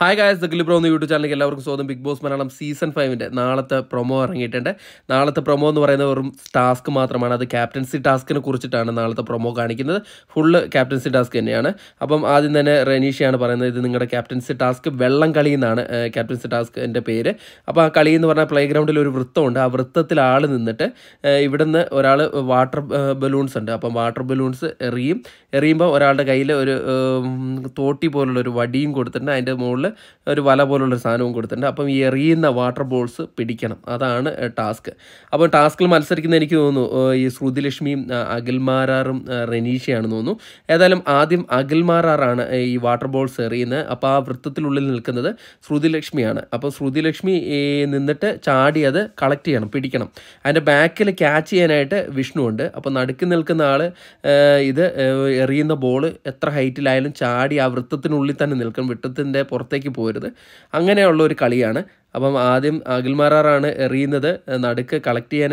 Hi guys the ഗ്ലിബ്രോ എന്ന YouTube ചാനലിലേക്ക് എല്ലാവർക്കും സ്വാഗതം. ബിഗ് ബോസ് മലയാളം സീസൺ ഫൈവിന്റെ നാളത്തെ പ്രൊമോ ഇറങ്ങിയിട്ടുണ്ട്. നാളത്തെ പ്രൊമോ എന്ന് പറയുന്നത് വെറും ടാസ്ക് മാത്രമാണ്. അത് ക്യാപ്റ്റൻസി ടാസ്കിനെ കുറിച്ചിട്ടാണ് നാളത്തെ പ്രൊമോ കാണിക്കുന്നത്. ഫുള്ള് ക്യാപ്റ്റൻസി ടാസ്ക് തന്നെയാണ്. അപ്പം ആദ്യം തന്നെ റെനീഷയാണ് പറയുന്നത് ഇത് നിങ്ങളുടെ ക്യാപ്റ്റൻസി ടാസ്ക് വെള്ളം കളി എന്നാണ് ക്യാപ്റ്റൻസി ടാസ്ക് എന്റെ പേര്. അപ്പോൾ ആ കളി എന്ന് പറഞ്ഞാൽ പ്ലേ ഗ്രൗണ്ടിൽ ഒരു വൃത്തമുണ്ട്. ആ വൃത്തത്തിൽ ആൾ നിന്നിട്ട് ഇവിടുന്ന് ഒരാൾ വാട്ടർ ബലൂൺസ് ഉണ്ട്. അപ്പം വാട്ടർ ബലൂൺസ് എറിയും. എറിയുമ്പോൾ ഒരാളുടെ കയ്യിൽ ഒരു തോട്ടി പോലുള്ള ഒരു വടിയും കൊടുത്തിട്ടുണ്ട്. അതിന്റെ മുകളിൽ ഒരു വല പോലുള്ളൊരു സാധനവും കൊടുത്തിട്ടുണ്ട്. അപ്പം ഈ എറിയുന്ന വാട്ടർ ബോൾസ് പിടിക്കണം. അതാണ് ടാസ്ക് അപ്പോൾ ടാസ്കിൽ മത്സരിക്കുന്ന എനിക്ക് തോന്നുന്നു ഈ ശ്രുതിലക്ഷ്മിയും അഖിൽമാരാറും റെനീഷയാണെന്ന് തോന്നുന്നു. ഏതായാലും ആദ്യം അഖിൽമാരാറാണ് ഈ വാട്ടർ ബോൾസ് എറിയുന്നത്. അപ്പോൾ ആ വൃത്തത്തിലുള്ളിൽ നിൽക്കുന്നത് ശ്രുതിലക്ഷ്മിയാണ്. അപ്പോൾ ശ്രുതിലക്ഷ്മി നിന്നിട്ട് ചാടി അത് കളക്ട് ചെയ്യണം പിടിക്കണം. അതിന്റെ ബാക്കിൽ ക്യാച്ച് ചെയ്യാനായിട്ട് വിഷ്ണു ഉണ്ട്. അപ്പോൾ നടുക്ക് നിൽക്കുന്ന ആൾ ഇത് എറിയുന്ന ബോൾ എത്ര ഹൈറ്റിലായാലും ചാടി ആ വൃത്തത്തിനുള്ളിൽ തന്നെ നിൽക്കണം. വൃത്തത്തിന്റെ പുറത്തേക്ക് പോരുത്. അങ്ങനെയുള്ള ഒരു കളിയാണ്. അപ്പം ആദ്യം അഖിൽമാറാറാണ് എറിയുന്നത്. നടുക്ക് കളക്ട് ചെയ്യാൻ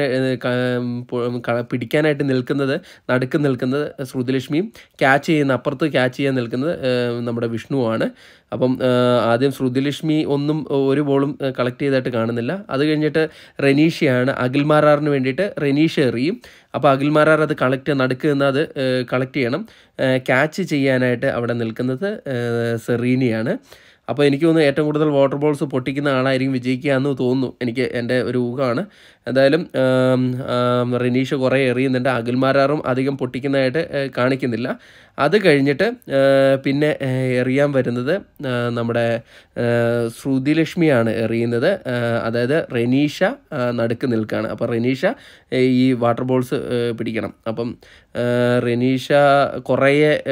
പിടിക്കാനായിട്ട് നിൽക്കുന്നത് നടുക്ക് നിൽക്കുന്നത് ശ്രുതിലക്ഷ്മിയും ക്യാച്ച് ചെയ്യുന്ന അപ്പുറത്ത് ക്യാച്ച് ചെയ്യാൻ നിൽക്കുന്നത് നമ്മുടെ വിഷ്ണുവാണ്. അപ്പം ആദ്യം ശ്രുതിലക്ഷ്മി ഒന്നും ഒരു ബോളും കളക്ട് ചെയ്തായിട്ട് കാണുന്നില്ല. അത് കഴിഞ്ഞിട്ട് റെനീഷയാണ് അഖിൽമാറാറിന് വേണ്ടിയിട്ട് റെനീഷ എറിയും. അപ്പോൾ അഖിൽമാരാർ അത് കളക്ട് നടുക്ക് നിന്ന് അത് കളക്ട് ചെയ്യണം. ക്യാച്ച് ചെയ്യാനായിട്ട് അവിടെ നിൽക്കുന്നത് സെറീനിയാണ്. അപ്പോൾ എനിക്ക് തോന്നുന്നു ഏറ്റവും കൂടുതൽ വാട്ടർ ബോൾസ് പൊട്ടിക്കുന്ന ആളായിരിക്കും വിജയിക്കുക എന്ന് തോന്നുന്നു. എനിക്ക് എന്റെ ഒരു ഊഹമാണ്. എന്തായാലും ആം, കുറേ എറിയുന്നുണ്ട്. അഖിൽമാരാറും അധികം പൊട്ടിക്കുന്നതായിട്ട് കാണിക്കുന്നില്ല. അത് കഴിഞ്ഞിട്ട് പിന്നെ എറിയാൻ വരുന്നത് നമ്മുടെ ശ്രുതിലക്ഷ്മിയാണ് എറിയുന്നത്. അതായത് റെനീഷ നടുക്ക് നിൽക്കുകയാണ് അപ്പോൾ റെനീഷ ഈ വാട്ടർ ബോൾസ് പിടിക്കണം. അപ്പം റെനീഷ കുറേ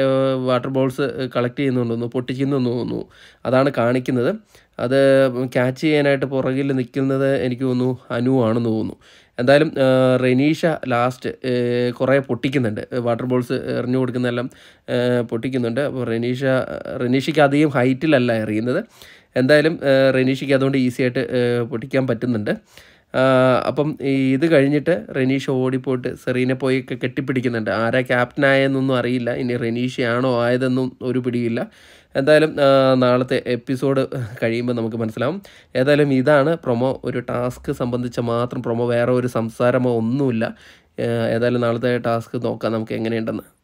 വാട്ടർ ബോൾസ് കളക്ട് ചെയ്യുന്നുണ്ടെന്ന് പൊട്ടിക്കുന്നെന്ന് തോന്നുന്നു. അതാണ് കാണിക്കുന്നത്. അത് ക്യാച്ച് ചെയ്യാനായിട്ട് പുറകിൽ നിൽക്കുന്നത് എനിക്ക് തോന്നുന്നു അനു ആണെന്ന് തോന്നുന്നു. എന്തായാലും റെനീഷ ലാസ്റ്റ് കുറേ പൊട്ടിക്കുന്നുണ്ട്. വാട്ടർ ബോൾസ് എറിഞ്ഞു കൊടുക്കുന്നതെല്ലാം പൊട്ടിക്കുന്നുണ്ട്. അപ്പോൾ റെനീഷ റെനീഷയ്ക്ക് അധികം ഹൈറ്റിലല്ല എറിയുന്നത്. എന്തായാലും റെനീഷയ്ക്ക് അതുകൊണ്ട് ഈസിയായിട്ട് പൊട്ടിക്കാൻ പറ്റുന്നുണ്ട്. അപ്പം ഇത് കഴിഞ്ഞിട്ട് റെനീഷ് ഓടിപ്പോയിട്ട് സെറീനെ പോയി കെട്ടിപ്പിടിക്കുന്നുണ്ട്. ആരാ ക്യാപ്റ്റൻ ആയെന്നൊന്നും അറിയില്ല. ഇനി റെനീഷയാണോ ആയതെന്നും ഒരു പിടിയില്ല. എന്തായാലും നാളത്തെ എപ്പിസോഡ് കഴിയുമ്പോൾ നമുക്ക് മനസ്സിലാവും. ഏതായാലും ഇതാണ് പ്രൊമോ ഒരു ടാസ്ക് സംബന്ധിച്ച മാത്രം പ്രൊമോ വേറെ ഒരു സംസാരമോ ഒന്നുമില്ല. ഏതായാലും നാളത്തെ ടാസ്ക് നോക്കാം നമുക്ക് എങ്ങനെയുണ്ടെന്ന്.